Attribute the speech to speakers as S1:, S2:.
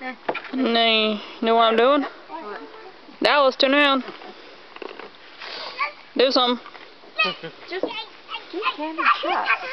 S1: No, you know what I'm doing?
S2: What?
S1: Dallas, turn around. Do something.
S2: Just, just candid shots.